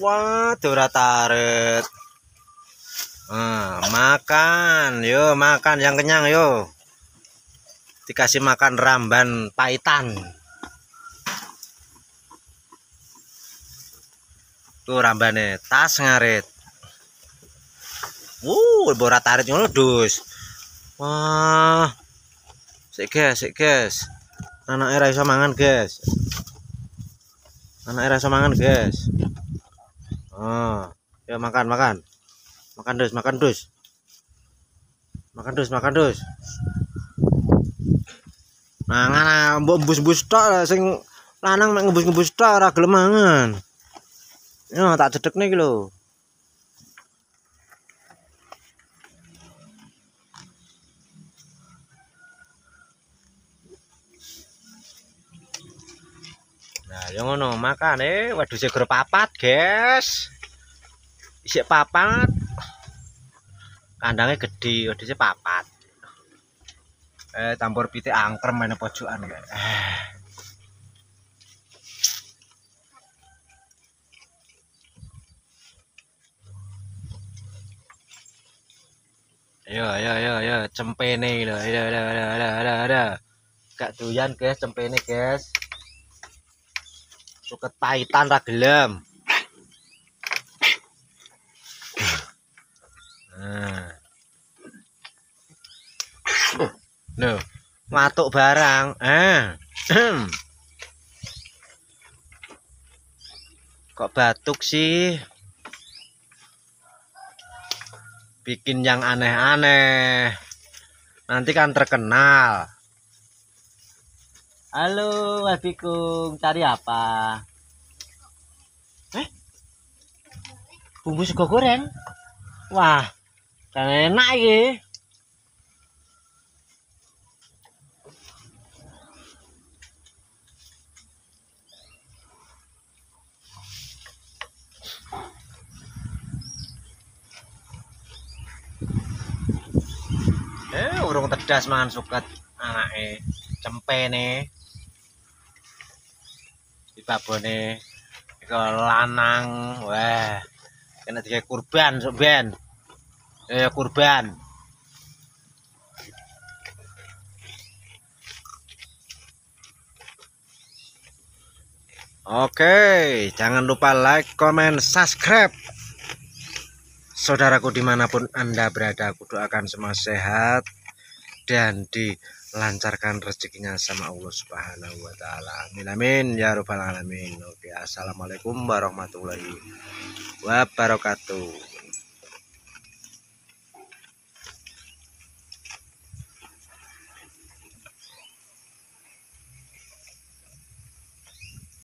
Wah, ora taret. Nah, makan, yo makan yang kenyang yo. Dikasih makan ramban paitan. Tuh rambane tas ngarit. Wuh, bora tarik ngono dus. Wah. Sik guys, sik guys. Anake ra iso mangan, guys. Anake ra iso guys. Oh, ya makan, makan. Makan dus, makan dus. Makan dus, makan dus. Mangan ah, mbok embus-embus tok sing lanang mek ngebus-ngebus tok ora gelem mangan. Ya tak cedekne iki lho. Nah, yang ngono makan eh waduh segera papat, guys. Isik papat. Kandangnya gede, waduh papat. Eh campur pitik angkrem mana pojokan guys. Eh. Ayo, ayo, ayo, ayo, cempene lho. Ada, ada, ada, ada, ada, ada. Gak doyan, guys, cempene, guys. Suket paitan ra gelem. Nah. Loh, matuk barang. Eh. Kok batuk sih? bikin yang aneh-aneh. Nanti kan terkenal. Halo, Wabikung, cari apa? Eh? Bumbu sego goreng? Wah, kan enak. Eh, urung tedas mangan suket anake. Cempene. Dibabone iku lanang. Wah. Kena digawe kurban sok ben. Eh kurban. Oke, jangan lupa like, comment, subscribe. Saudaraku di mana pun Anda berada, aku doakan semua sehat dan dilancarkan rezekinya sama Allah Subhanahu wa taala. Amin amin ya rabbal alamin. Oke, assalamualaikum warahmatullahi wabarakatuh.